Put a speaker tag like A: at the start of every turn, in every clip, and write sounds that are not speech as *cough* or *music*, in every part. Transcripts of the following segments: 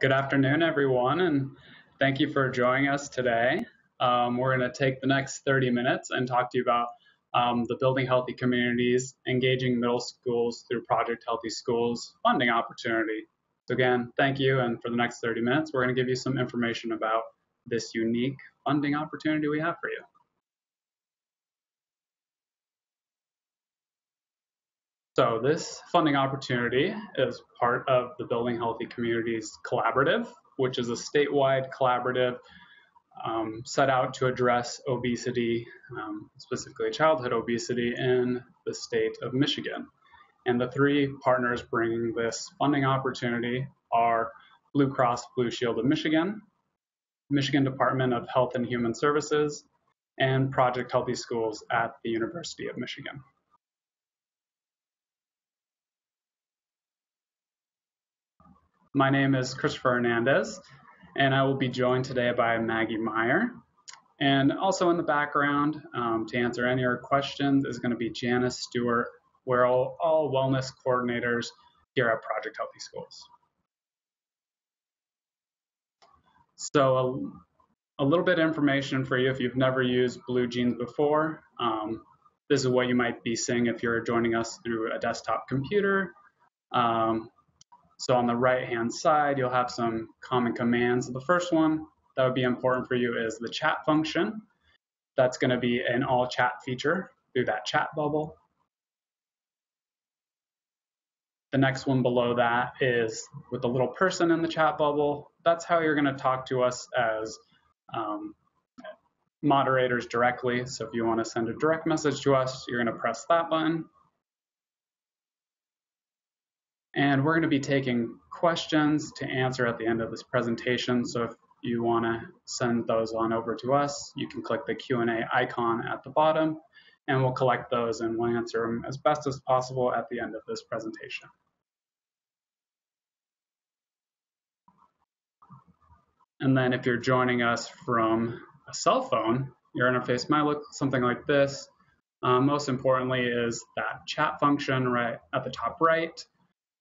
A: Good afternoon, everyone, and thank you for joining us today. Um, we're going to take the next 30 minutes and talk to you about um, the Building Healthy Communities, Engaging Middle Schools Through Project Healthy Schools funding opportunity. So again, thank you, and for the next 30 minutes, we're going to give you some information about this unique funding opportunity we have for you. So this funding opportunity is part of the Building Healthy Communities Collaborative, which is a statewide collaborative um, set out to address obesity, um, specifically childhood obesity, in the state of Michigan. And the three partners bringing this funding opportunity are Blue Cross Blue Shield of Michigan, Michigan Department of Health and Human Services, and Project Healthy Schools at the University of Michigan. My name is Christopher Hernandez, and I will be joined today by Maggie Meyer. And also in the background, um, to answer any of your questions, is going to be Janice Stewart. We're all, all wellness coordinators here at Project Healthy Schools. So a, a, little bit of information for you if you've never used BlueJeans before. Um, this is what you might be seeing if you're joining us through a desktop computer. Um, so on the right-hand side, you'll have some common commands. The first one that would be important for you is the chat function. That's going to be an all chat feature through that chat bubble. The next one below that is with the little person in the chat bubble. That's how you're going to talk to us as um, moderators directly. So if you want to send a direct message to us, you're going to press that button. And we're going to be taking questions to answer at the end of this presentation. So if you want to send those on over to us, you can click the Q&A icon at the bottom, and we'll collect those and we'll answer them as best as possible at the end of this presentation. And then if you're joining us from a cell phone, your interface might look something like this. Um, most importantly is that chat function right at the top right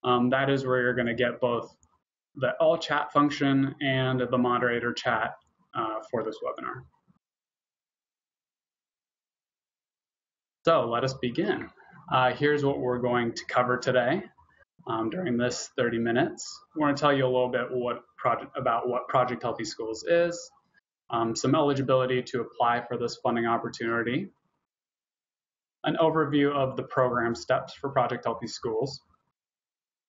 A: um, that is where you're going to get both the all chat function and the moderator chat uh, for this webinar. So let us begin. Uh, here's what we're going to cover today um, during this 30 minutes. We're going to tell you a little bit what project, about what Project Healthy Schools is, um, some eligibility to apply for this funding opportunity, an overview of the program steps for Project Healthy Schools,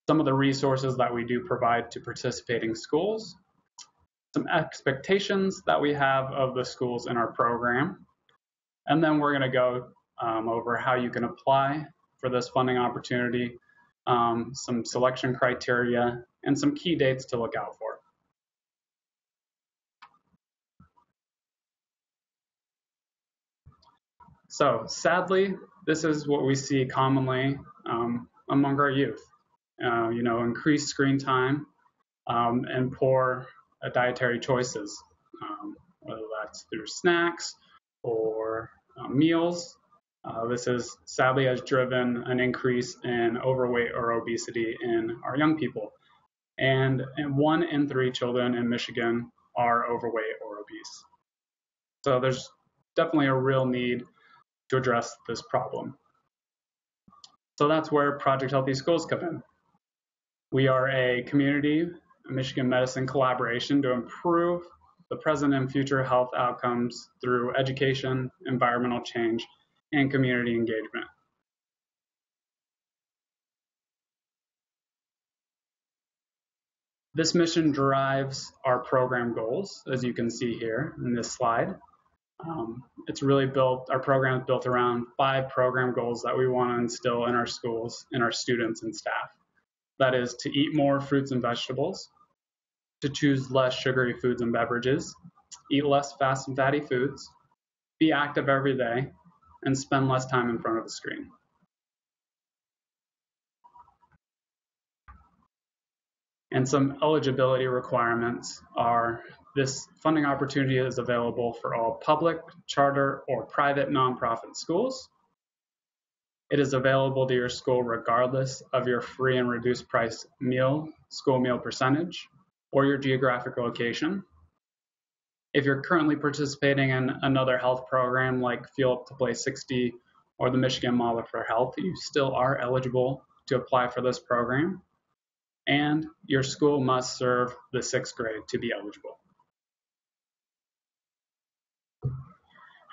A: some of the resources that we do provide to participating schools, some expectations that we have of the schools in our program, and then we're going to go um, over how you can apply for this funding opportunity, um, some selection criteria, and some key dates to look out for. So sadly, this is what we see commonly um, among our youth uh, you know, increased screen time, um, and poor uh, dietary choices, um, whether that's through snacks or uh, meals. This is sadly has driven an increase in overweight or obesity in our young people. And, and one in three children in Michigan are overweight or obese. So there's definitely a real need to address this problem. So that's where Project Healthy Schools come in. We are a community Michigan medicine collaboration to improve the present and future health outcomes through education, environmental change, and community engagement. This mission drives our program goals, as you can see here in this slide. Um, it's really built, our program is built around five program goals that we want to instill in our schools, in our students and staff. That is to eat more fruits and vegetables, to choose less sugary foods and beverages, eat less fast and fatty foods, be active every day, and spend less time in front of the screen. And some eligibility requirements are this funding opportunity is available for all public, charter, or private nonprofit schools. It is available to your school regardless of your free and reduced price meal, school meal percentage. or your geographic location. If you're currently participating in another health program like Fuel Up to Play 60 or the Michigan Model for Health, you still are eligible to apply for this program. And your school must serve the sixth grade to be eligible.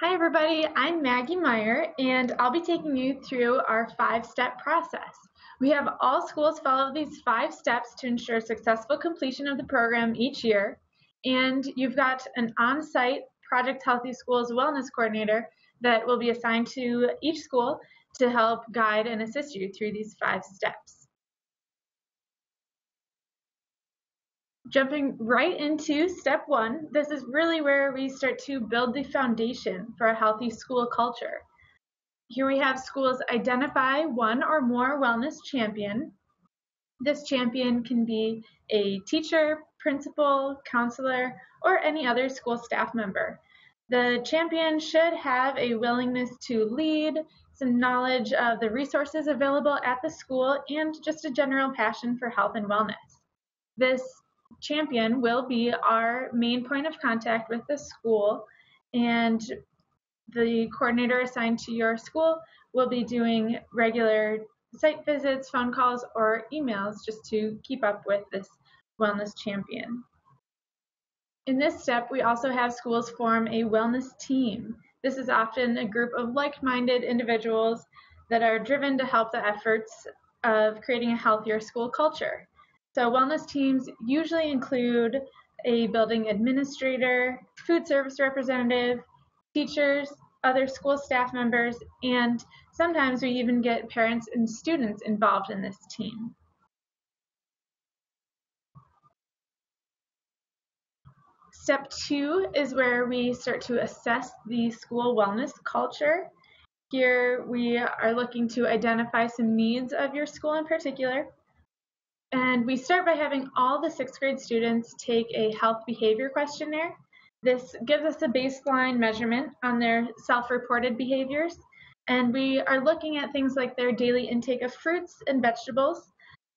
B: Hi everybody, I'm Maggie Meyer and I'll be taking you through our five-step process. We have all schools follow these five steps to ensure successful completion of the program each year and you've got an on-site Project Healthy Schools Wellness Coordinator that will be assigned to each school to help guide and assist you through these five steps. Jumping right into step one, this is really where we start to build the foundation for a healthy school culture. Here we have schools identify one or more wellness champion. This champion can be a teacher, principal, counselor, or any other school staff member. The champion should have a willingness to lead, some knowledge of the resources available at the school, and just a general passion for health and wellness. This champion will be our main point of contact with the school and the coordinator assigned to your school will be doing regular site visits, phone calls, or emails just to keep up with this wellness champion. In this step, we also have schools form a wellness team. This is often a group of like-minded individuals that are driven to help the efforts of creating a healthier school culture. So wellness teams usually include a building administrator, food service representative, teachers, other school staff members, and sometimes we even get parents and students involved in this team. Step two is where we start to assess the school wellness culture. Here we are looking to identify some needs of your school in particular and we start by having all the sixth grade students take a health behavior questionnaire. This gives us a baseline measurement on their self-reported behaviors. And we are looking at things like their daily intake of fruits and vegetables,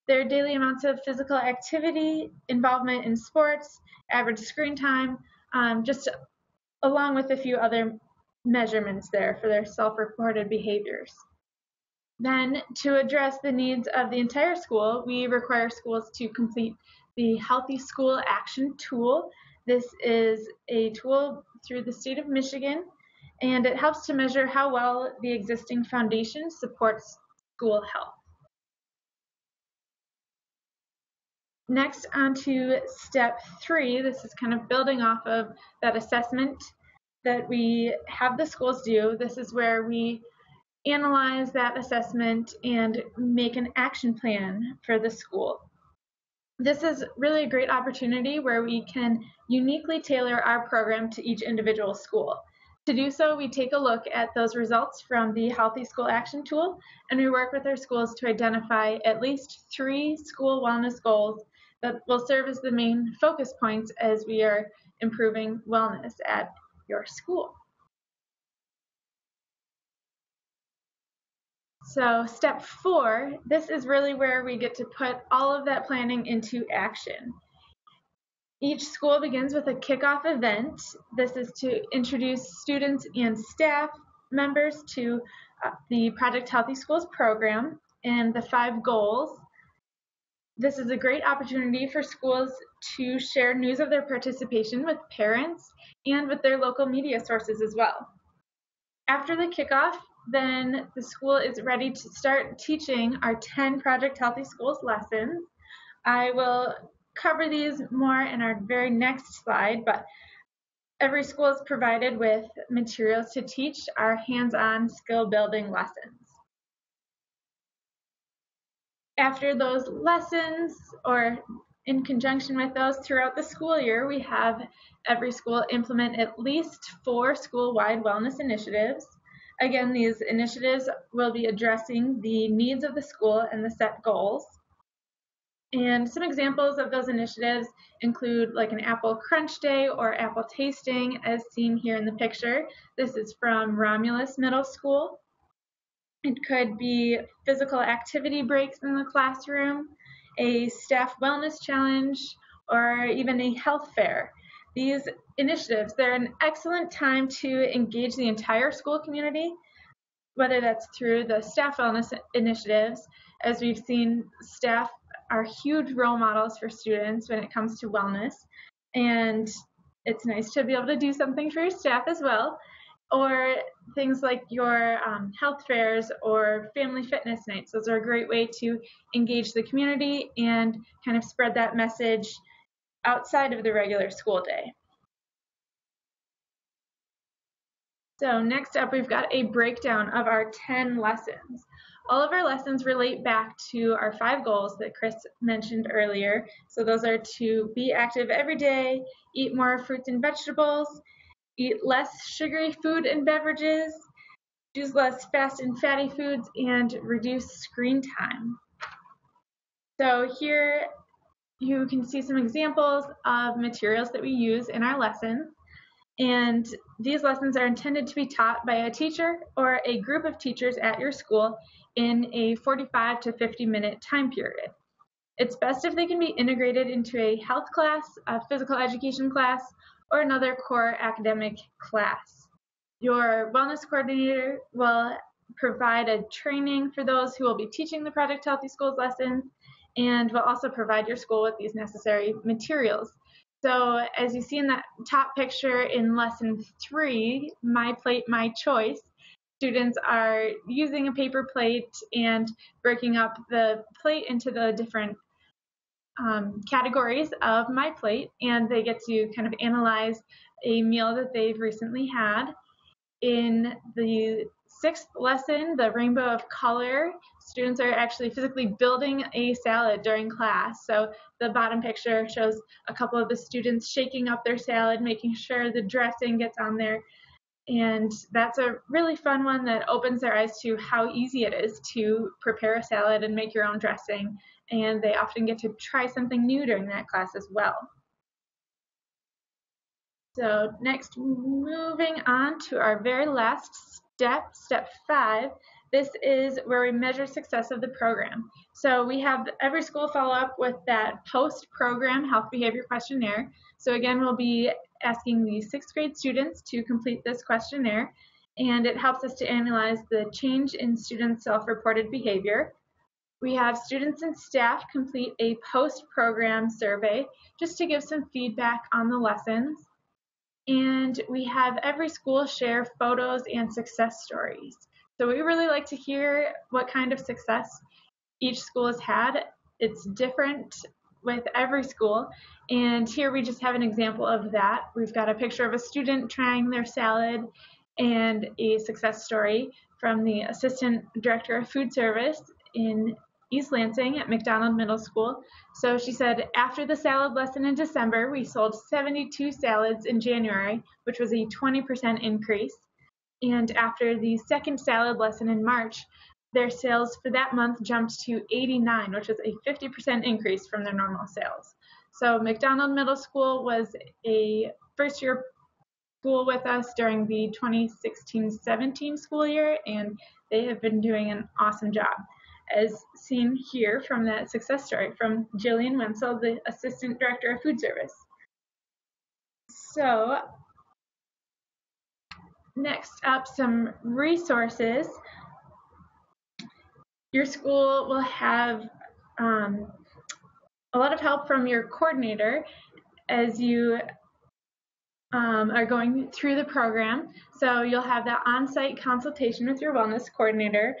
B: their daily amounts of physical activity, involvement in sports, average screen time, um, just along with a few other measurements there for their self-reported behaviors. Then, to address the needs of the entire school, we require schools to complete the Healthy School Action Tool. This is a tool through the state of Michigan, and it helps to measure how well the existing foundation supports school health. Next, on to step three. This is kind of building off of that assessment that we have the schools do. This is where we analyze that assessment and make an action plan for the school. This is really a great opportunity where we can uniquely tailor our program to each individual school. To do so, we take a look at those results from the Healthy School Action Tool, and we work with our schools to identify at least three school wellness goals that will serve as the main focus points as we are improving wellness at your school. So step four, this is really where we get to put all of that planning into action. Each school begins with a kickoff event. This is to introduce students and staff members to uh, the Project Healthy Schools program and the five goals. This is a great opportunity for schools to share news of their participation with parents and with their local media sources as well. After the kickoff, then the school is ready to start teaching our 10 Project Healthy Schools lessons. I will cover these more in our very next slide, but every school is provided with materials to teach our hands-on skill building lessons. After those lessons, or in conjunction with those throughout the school year, we have every school implement at least four school-wide wellness initiatives Again, these initiatives will be addressing the needs of the school and the set goals. And some examples of those initiatives include like an apple crunch day or apple tasting as seen here in the picture. This is from Romulus Middle School. It could be physical activity breaks in the classroom, a staff wellness challenge, or even a health fair. These initiatives, they're an excellent time to engage the entire school community, whether that's through the staff wellness initiatives, as we've seen staff are huge role models for students when it comes to wellness. And it's nice to be able to do something for your staff as well. Or things like your um, health fairs or family fitness nights. Those are a great way to engage the community and kind of spread that message outside of the regular school day. So next up, we've got a breakdown of our 10 lessons. All of our lessons relate back to our five goals that Chris mentioned earlier. So those are to be active every day, eat more fruits and vegetables, eat less sugary food and beverages, use less fast and fatty foods, and reduce screen time. So here you can see some examples of materials that we use in our lessons. And these lessons are intended to be taught by a teacher or a group of teachers at your school in a 45 to 50 minute time period. It's best if they can be integrated into a health class, a physical education class, or another core academic class. Your wellness coordinator will provide a training for those who will be teaching the Project Healthy Schools lessons and we'll also provide your school with these necessary materials. So as you see in that top picture in lesson three, My Plate, My Choice, students are using a paper plate and breaking up the plate into the different um, categories of My Plate, and they get to kind of analyze a meal that they've recently had. In the sixth lesson, the rainbow of color, students are actually physically building a salad during class. So the bottom picture shows a couple of the students shaking up their salad, making sure the dressing gets on there. And that's a really fun one that opens their eyes to how easy it is to prepare a salad and make your own dressing. And they often get to try something new during that class as well. So next, moving on to our very last step, step five, this is where we measure success of the program. So we have every school follow up with that post-program health behavior questionnaire. So again, we'll be asking the sixth grade students to complete this questionnaire and it helps us to analyze the change in students' self-reported behavior. We have students and staff complete a post-program survey just to give some feedback on the lessons. And we have every school share photos and success stories. So we really like to hear what kind of success each school has had. It's different with every school. And here we just have an example of that. We've got a picture of a student trying their salad and a success story from the Assistant Director of Food Service in East Lansing at MacDonald Middle School. So she said, after the salad lesson in December, we sold 72 salads in January, which was a 20% increase. And after the second salad lesson in March, their sales for that month jumped to 89, which was a 50% increase from their normal sales. So MacDonald Middle School was a first year school with us during the 2016-17 school year, and they have been doing an awesome job. As seen here from that success story from Jillian Wenzel, the Assistant Director of Food Service. So next up, some resources your school will have um, a lot of help from your coordinator as you um, are going through the program. So you'll have that on-site consultation with your wellness coordinator.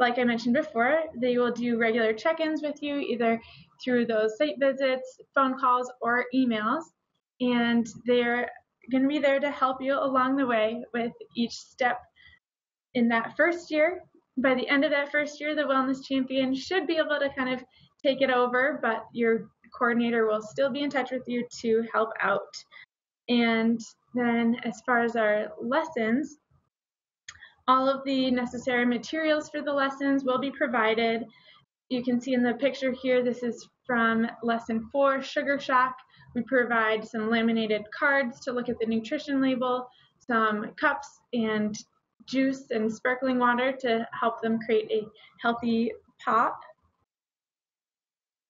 B: Like I mentioned before, they will do regular check-ins with you either through those site visits, phone calls, or emails. And they're going to be there to help you along the way with each step in that first year by the end of that first year, the wellness champion should be able to kind of take it over, but your coordinator will still be in touch with you to help out. And then as far as our lessons, all of the necessary materials for the lessons will be provided. You can see in the picture here, this is from lesson four, Sugar Shock. We provide some laminated cards to look at the nutrition label, some cups and juice and sparkling water to help them create a healthy pop.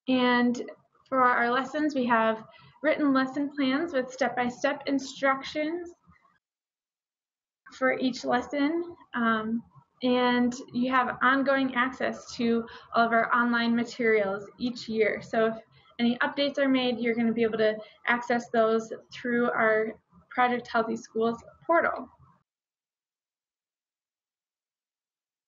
B: And For our lessons, we have written lesson plans with step-by-step -step instructions for each lesson. Um, and you have ongoing access to all of our online materials each year. So if any updates are made, you're going to be able to access those through our Project Healthy Schools portal.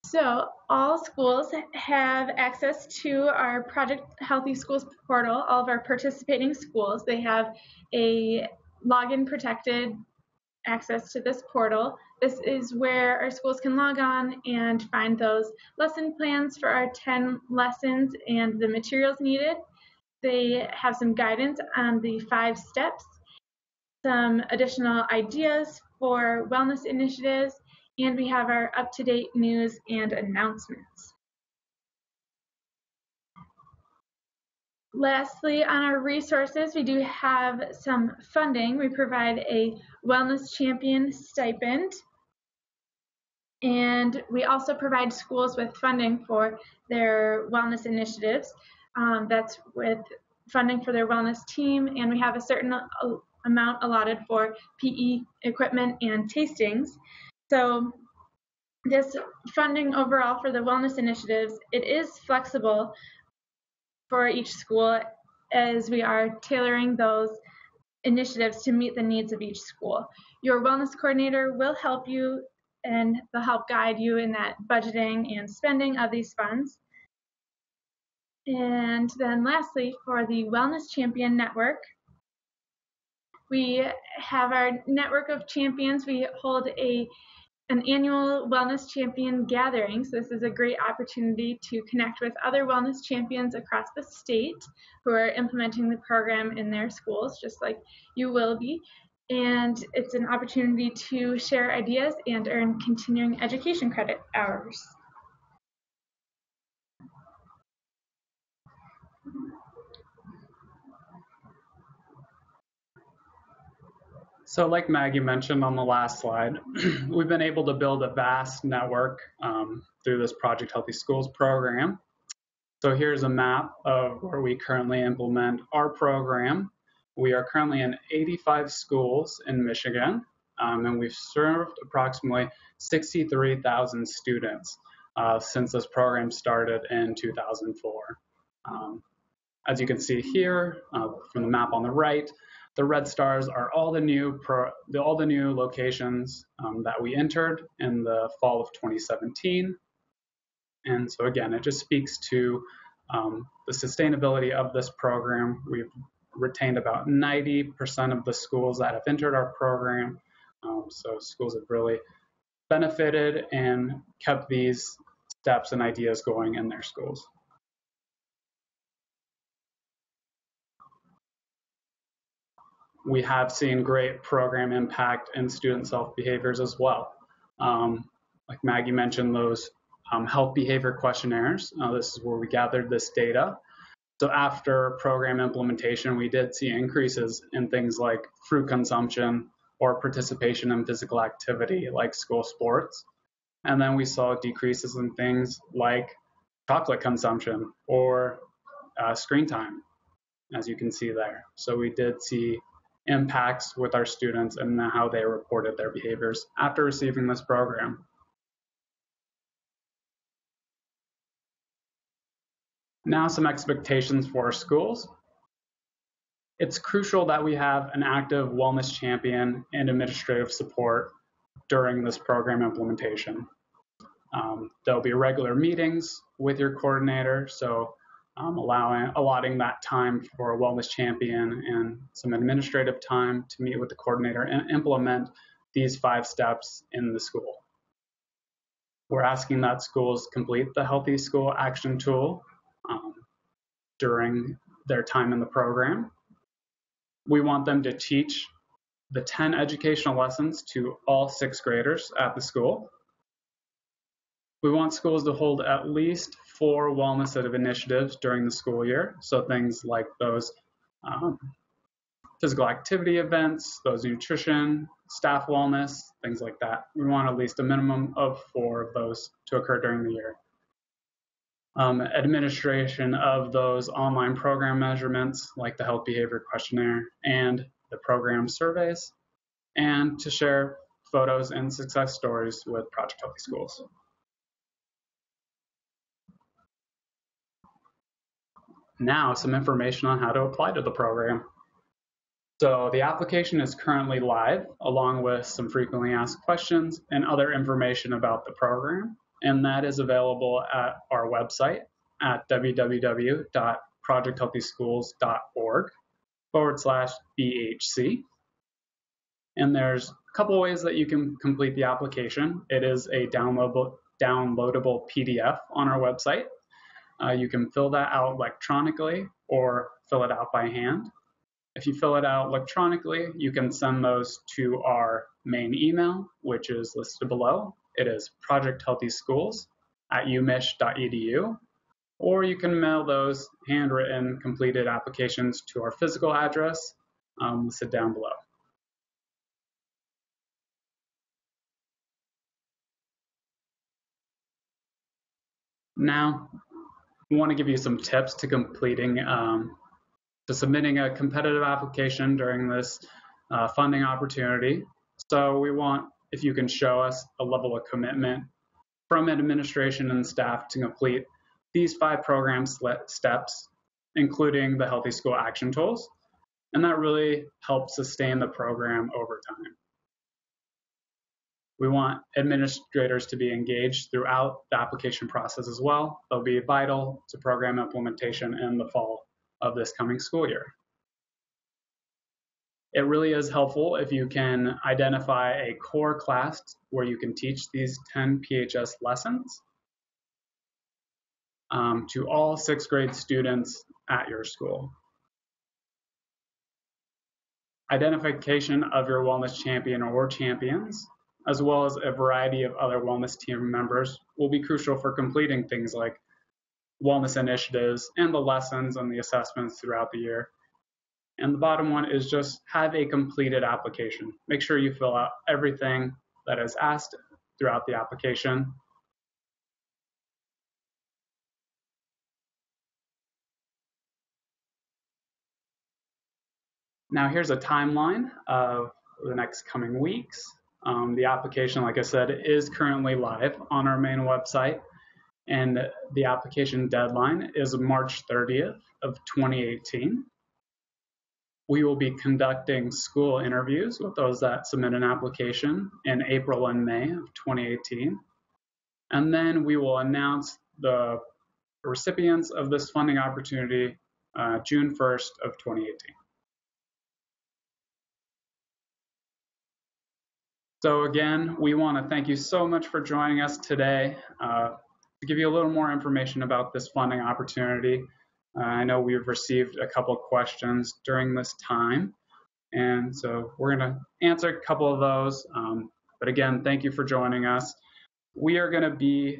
B: So all schools have access to our Project Healthy Schools portal, all of our participating schools. They have a login protected access to this portal. This is where our schools can log on and find those lesson plans for our 10 lessons and the materials needed. They have some guidance on the five steps, some additional ideas for wellness initiatives, and we have our up-to-date news and announcements. Lastly, on our resources, we do have some funding. We provide a Wellness Champion stipend, and we also provide schools with funding for their wellness initiatives. Um, that's with funding for their wellness team, and we have a certain amount allotted for PE equipment and tastings. So this funding overall for the wellness initiatives, it is flexible for each school as we are tailoring those initiatives to meet the needs of each school. Your wellness coordinator will help you and they'll help guide you in that budgeting and spending of these funds. And then lastly, for the Wellness Champion Network, we have our network of champions. We hold a an annual Wellness Champion gathering. So this is a great opportunity to connect with other wellness champions across the state who are implementing the program in their schools, just like you will be. And it's an opportunity to share ideas and earn continuing education credit hours.
A: So like Maggie mentioned on the last slide, *clears throat* we've been able to build a vast network um, through this Project Healthy Schools program. So here's a map of where we currently implement our program. We are currently in 85 schools in Michigan, um, and we've served approximately 63,000 students uh, since this program started in 2004. Um, as you can see here uh, from the map on the right, the red stars are all the new pro, the, all the new locations um, that we entered in the fall of 2017. And so again, it just speaks to um, the sustainability of this program. We've retained about 90% of the schools that have entered our program. Um, so schools have really benefited and kept these steps and ideas going in their schools. we have seen great program impact in student self behaviors as well. Um, like Maggie mentioned, those um, health behavior questionnaires. Uh, this is where we gathered this data. So after program implementation, we did see increases in things like fruit consumption or participation in physical activity like school sports. And then we saw decreases in things like chocolate consumption or uh, screen time, as you can see there. So we did see impacts with our students and how they reported their behaviors after receiving this program. Now some expectations for our schools. It's crucial that we have an active wellness champion and administrative support during this program implementation. Um, there'll be regular meetings with your coordinator, so um, allowing allotting that time for a wellness champion and some administrative time to meet with the coordinator and implement these five steps in the school. We're asking that schools complete the Healthy School Action Tool um, during their time in the program. We want them to teach the 10 educational lessons to all sixth graders at the school. We want schools to hold at least four wellness initiatives during the school year. So things like those um, physical activity events, those nutrition, staff wellness, things like that. We want at least a minimum of four of those to occur during the year. Um, administration of those online program measurements like the health behavior questionnaire and the program surveys, and to share photos and success stories with Project Healthy Schools. Now, some information on how to apply to the program. So the application is currently live, along with some frequently asked questions and other information about the program and that is available at our website at www.projecthealthyschools.org forward slash BHC. And there's a couple ways that you can complete the application. It is a downloadable, downloadable PDF on our website. Uh, you can fill that out electronically or fill it out by hand. If you fill it out electronically, you can send those to our main email, which is listed below, it is Project Healthy Schools at umich.edu, or you can mail those handwritten completed applications to our physical address um, listed down below. Now, we want to give you some tips to completing, um, to submitting a competitive application during this uh, funding opportunity. So we want if you can show us a level of commitment from administration and staff to complete these five program steps, including the Healthy School Action Tools, and that really helps sustain the program over time. We want administrators to be engaged throughout the application process as well. They'll be vital to program implementation in the fall of this coming school year it really is helpful if you can identify a core class where you can teach these 10 PHS lessons um, to all sixth grade students at your school. Identification of your wellness champion or champions, as well as a variety of other wellness team members, will be crucial for completing things like wellness initiatives and the lessons and the assessments throughout the year. And the bottom one is just have a completed application. Make sure you fill out everything that is asked throughout the application. Now here's a timeline of the next coming weeks. Um, the application, like I said, is currently live on our main website and the application deadline is March 30th of 2018 we will be conducting school interviews with those that submit an application in April and May of 2018. And then we will announce the recipients of this funding opportunity uh, June 1st of 2018. So again, we want to thank you so much for joining us today. Uh, to give you a little more information about this funding opportunity, uh, I know we've received a couple questions during this time, and so we're going to answer a couple of those. Um, but again, thank you for joining us. We are going to be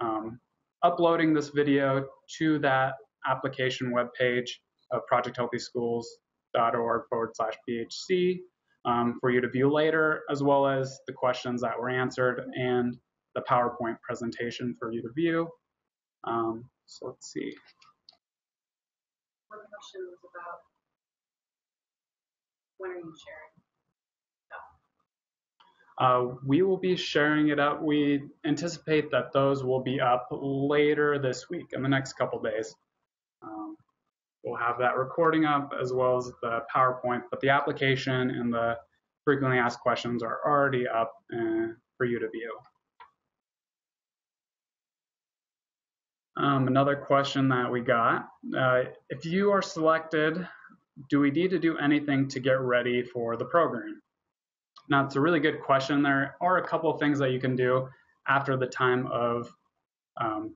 A: um, uploading this video to that application webpage of projecthealthyschools.org forward slash BHC um, for you to view later, as well as the questions that were answered and the PowerPoint presentation for you to view. Um, so let's see
C: one question was about when are you sharing?
A: Uh, we will be sharing it up. We anticipate that those will be up later this week in the next couple days. Um, we'll have that recording up as well as the PowerPoint, but the application and the frequently asked questions are already up uh, for you to view. Um, another question that we got, uh, if you are selected, do we need to do anything to get ready for the program? Now, it's a really good question. There are a couple of things that you can do after the time of um,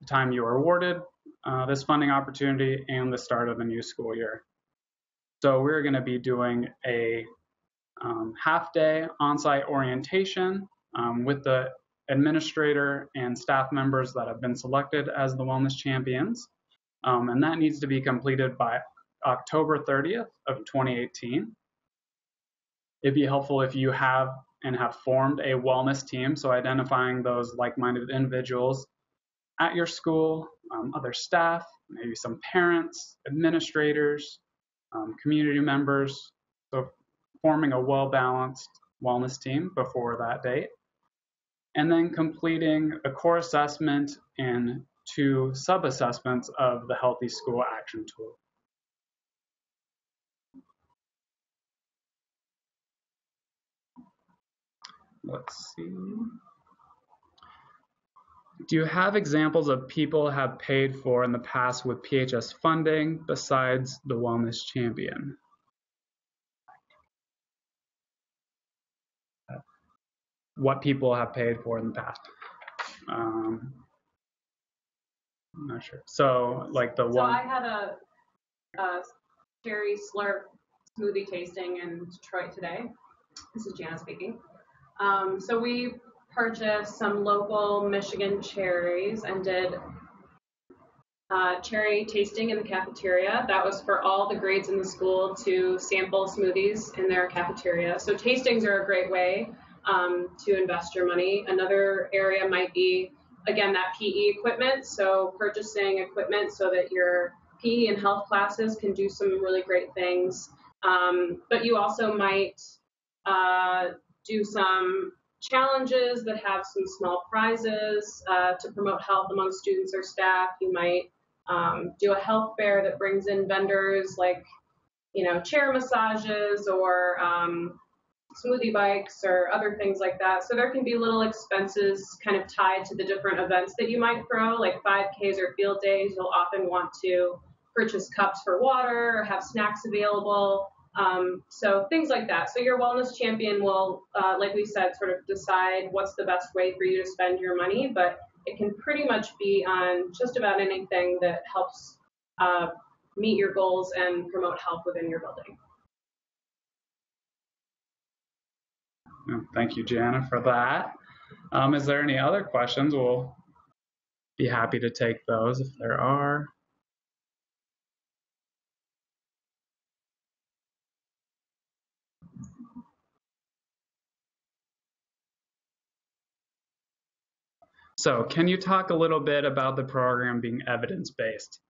A: the time you are awarded uh, this funding opportunity and the start of the new school year. So we're going to be doing a um, half day on-site orientation um, with the administrator and staff members that have been selected as the wellness champions. Um, and that needs to be completed by October 30th of 2018. It'd be helpful if you have and have formed a wellness team, so identifying those like-minded individuals at your school, um, other staff, maybe some parents, administrators, um, community members. So forming a well-balanced wellness team before that date. And then completing a core assessment and two sub-assessments of the Healthy School Action Tool. Let's see. Do you have examples of people have paid for in the past with PHS funding besides the Wellness Champion? What people have paid for in the past? Um, I'm not sure. So, like the
C: So
A: one.
C: I had a, a cherry slurp smoothie tasting in Detroit today. This is Jana speaking. Um, so we purchased some local Michigan cherries and did uh, cherry tasting in the cafeteria. That was for all the grades in the school to sample smoothies in their cafeteria. So tastings are a great way um, to invest your money. Another area might be, again, that PE equipment. So purchasing equipment so that your PE and health classes can do some really great things. Um, but you also might uh, do some challenges that have some small prizes uh, to promote health among students or staff. You might um, do a health fair that brings in vendors like, you know, chair massages or um, smoothie bikes or other things like that. So there can be little expenses kind of tied to the different events that you might throw, like 5Ks or field days. You'll often want to purchase cups for water or have snacks available. Um, so things like that. So your wellness champion will, uh, like we said, sort of decide what's the best way for you to spend your money, but it can pretty much be on just about anything that helps uh, meet your goals and promote health within your building.
A: Thank you, Jana, for that. Um, is there any other questions? We'll be happy to take those if there are. So can you talk a little bit about the program being evidence-based?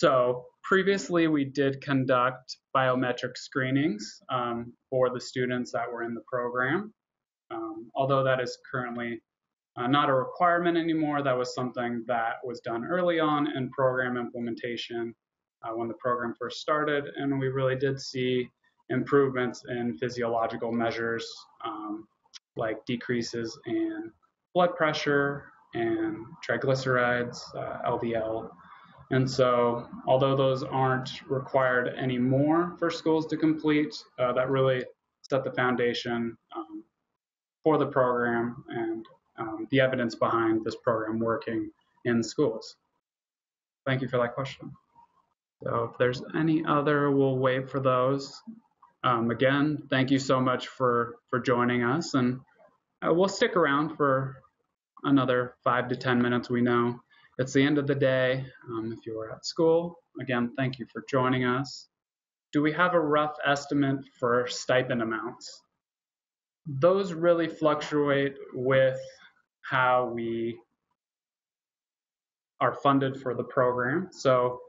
A: So previously we did conduct biometric screenings um, for the students that were in the program. Um, although that is currently uh, not a requirement anymore, that was something that was done early on in program implementation uh, when the program first started, and we really did see improvements in physiological measures um, like decreases in blood pressure and triglycerides, uh, LDL. And so, although those aren't required anymore for schools to complete, uh, that really set the foundation um, for the program and um, the evidence behind this program working in schools. Thank you for that question. So if there's any other, we'll wait for those. Um, again, thank you so much for, for joining us and uh, we'll stick around for another five to 10 minutes. We know it's the end of the day. Um, if you were at school, again, thank you for joining us. Do we have a rough estimate for stipend amounts? Those really fluctuate with how we are funded for the program. So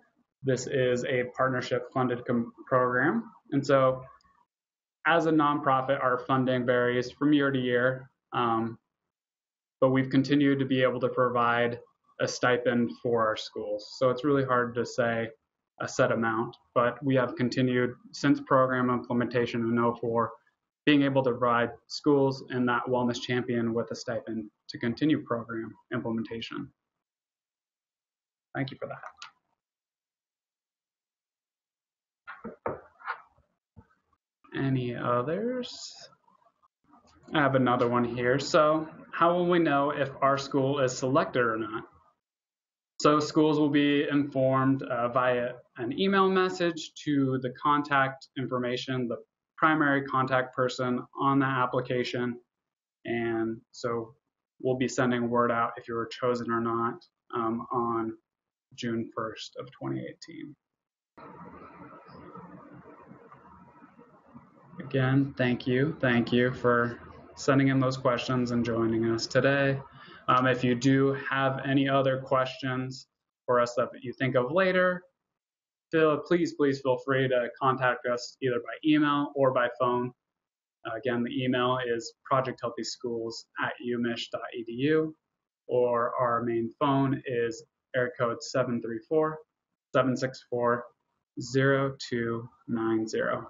A: this is a partnership funded program. And so as a nonprofit, our funding varies from year to year. Um, but we've continued to be able to provide a stipend for our schools. So it's really hard to say a set amount, but we have continued since program implementation in 04, being able to provide schools and that wellness champion with a stipend to continue program implementation. Thank you for that. Any others? I have another one here. So how will we know if our school is selected or not? So schools will be informed uh, via an email message to the contact information, the primary contact person on the application. And so we'll be sending word out if you were chosen or not um, on June 1st of 2018. Again, thank you. Thank you for sending in those questions and joining us today. Um, if you do have any other questions for us that you think of later, feel, please, please feel free to contact us either by email or by phone. Again, the email is projecthealthyschools at umich.edu, or our main phone is area code 734 764 0290.